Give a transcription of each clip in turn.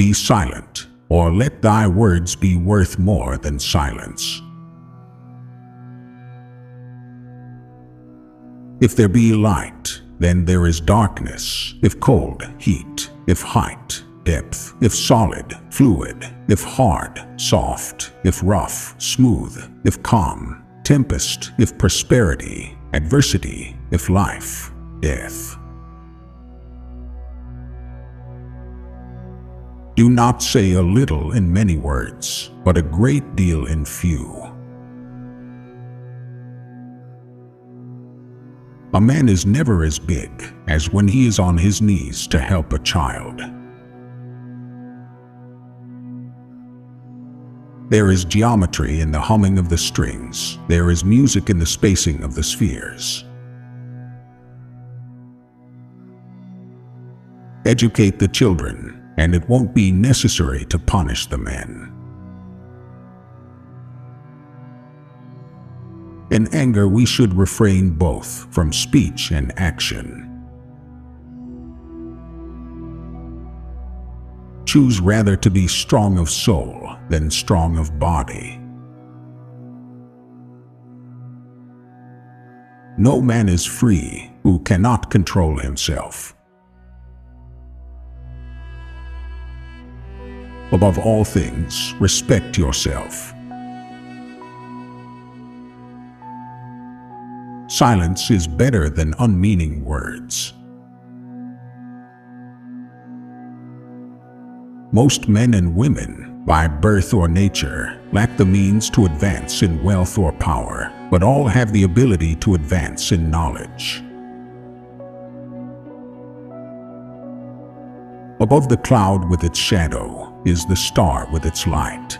Be silent, or let thy words be worth more than silence. If there be light, then there is darkness. If cold, heat. If height, depth. If solid, fluid. If hard, soft. If rough, smooth. If calm, tempest. If prosperity, adversity. If life, death. Do not say a little in many words, but a great deal in few. A man is never as big as when he is on his knees to help a child. There is geometry in the humming of the strings. There is music in the spacing of the spheres. Educate the children, and it won't be necessary to punish the men. In anger, we should refrain both from speech and action. Choose rather to be strong of soul than strong of body. No man is free who cannot control himself. Above all things, respect yourself. Silence is better than unmeaning words. Most men and women, by birth or nature, lack the means to advance in wealth or power, but all have the ability to advance in knowledge. Above the cloud with its shadow, is the star with its light.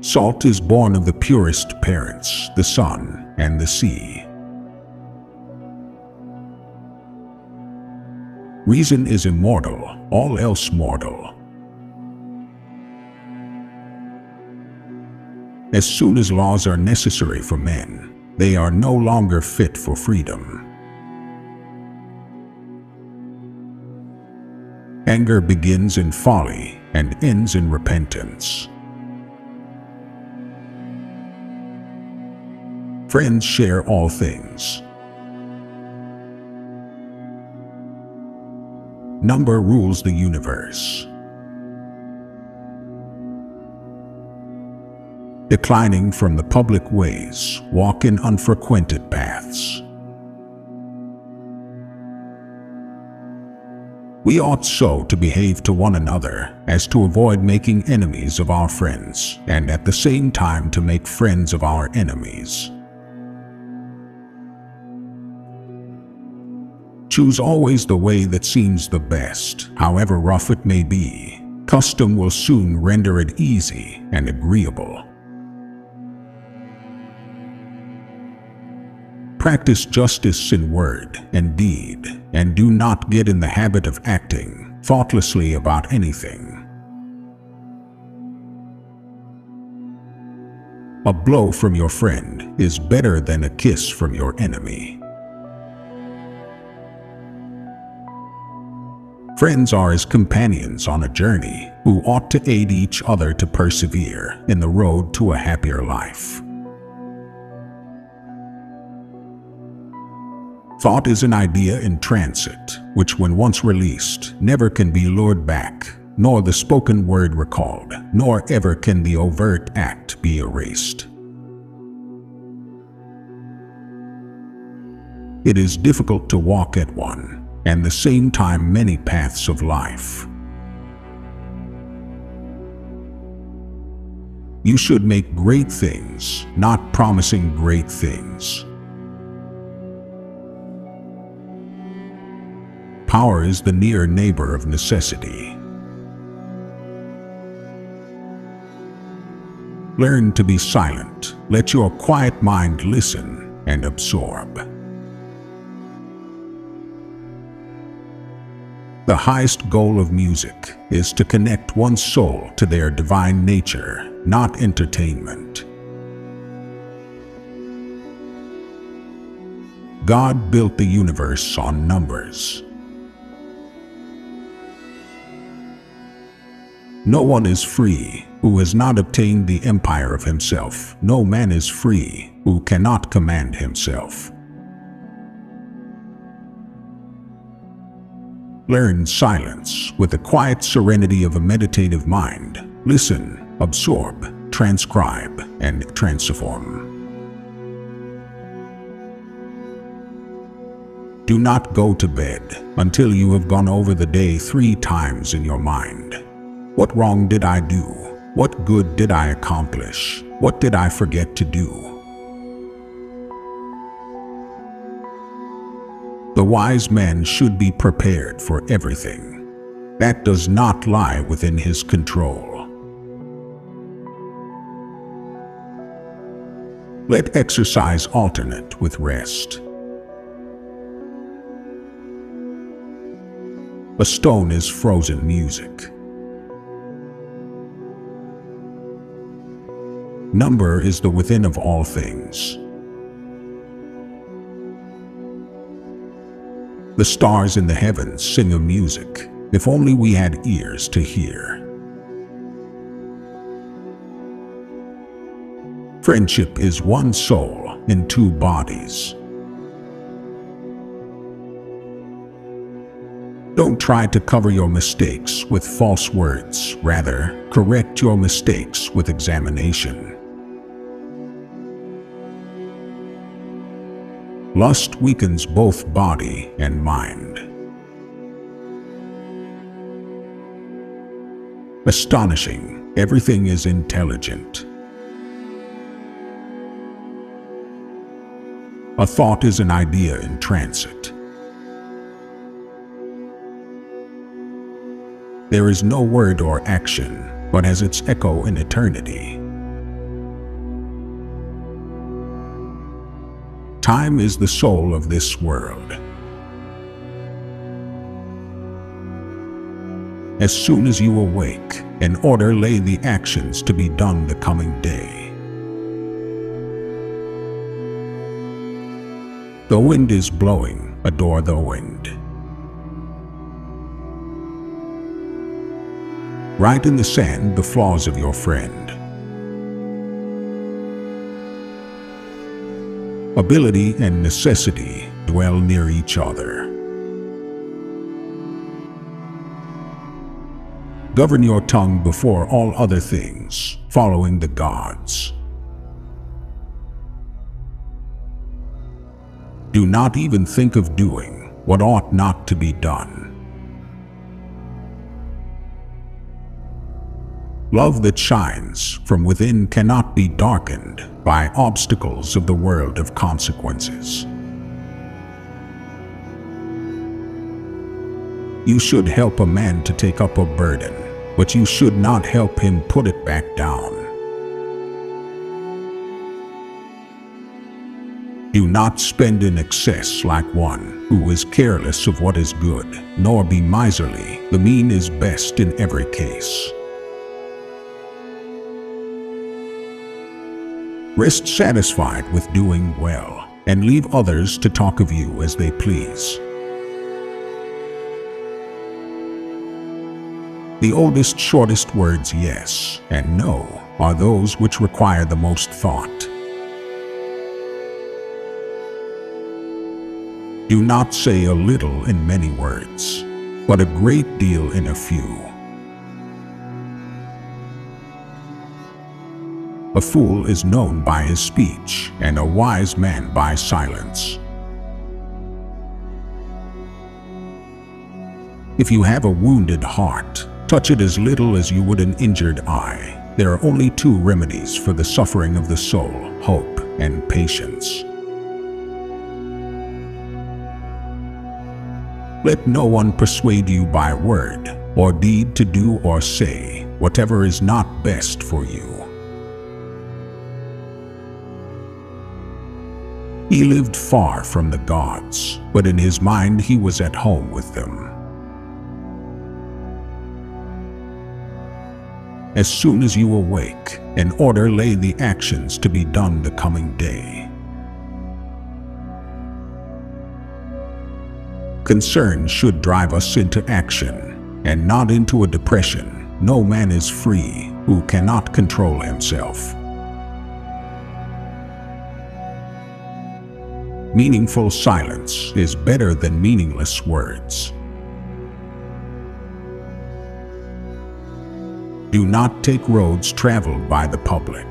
Salt is born of the purest parents, the sun and the sea. Reason is immortal, all else mortal. As soon as laws are necessary for men, they are no longer fit for freedom. Anger begins in folly and ends in repentance. Friends share all things. Number rules the universe. Declining from the public ways, walk in unfrequented paths. We ought so to behave to one another as to avoid making enemies of our friends, and at the same time to make friends of our enemies. Choose always the way that seems the best, however rough it may be. Custom will soon render it easy and agreeable. Practice justice in word and deed, and do not get in the habit of acting thoughtlessly about anything. A blow from your friend is better than a kiss from your enemy. Friends are as companions on a journey who ought to aid each other to persevere in the road to a happier life. Thought is an idea in transit, which when once released, never can be lured back, nor the spoken word recalled, nor ever can the overt act be erased. It is difficult to walk at one, and the same time many paths of life. You should make great things, not promising great things. Power is the near neighbor of necessity. Learn to be silent. Let your quiet mind listen and absorb. The highest goal of music is to connect one's soul to their divine nature, not entertainment. God built the universe on numbers. No one is free who has not obtained the empire of himself. No man is free who cannot command himself. Learn silence with the quiet serenity of a meditative mind. Listen, absorb, transcribe, and transform. Do not go to bed until you have gone over the day three times in your mind. What wrong did I do? What good did I accomplish? What did I forget to do? The wise man should be prepared for everything. That does not lie within his control. Let exercise alternate with rest. A stone is frozen music. Number is the within of all things. The stars in the heavens sing a music, if only we had ears to hear. Friendship is one soul in two bodies. Don't try to cover your mistakes with false words. Rather, correct your mistakes with examination. Lust weakens both body and mind. Astonishing, everything is intelligent. A thought is an idea in transit. There is no word or action, but has its echo in eternity. Time is the soul of this world. As soon as you awake, in order lay the actions to be done the coming day. The wind is blowing, adore the wind. Write in the sand the flaws of your friend. Ability and necessity dwell near each other. Govern your tongue before all other things, following the gods. Do not even think of doing what ought not to be done. Love that shines from within cannot be darkened by obstacles of the world of consequences. You should help a man to take up a burden, but you should not help him put it back down. Do not spend in excess like one who is careless of what is good, nor be miserly. The mean is best in every case. Rest satisfied with doing well, and leave others to talk of you as they please. The oldest, shortest words, yes and no, are those which require the most thought. Do not say a little in many words, but a great deal in a few. A fool is known by his speech, and a wise man by silence. If you have a wounded heart, touch it as little as you would an injured eye. There are only two remedies for the suffering of the soul, hope and patience. Let no one persuade you by word or deed to do or say whatever is not best for you. He lived far from the gods, but in his mind he was at home with them. As soon as you awake, in order lay the actions to be done the coming day. Concern should drive us into action and not into a depression No man is free who cannot control himself. Meaningful silence is better than meaningless words. Do not take roads traveled by the public.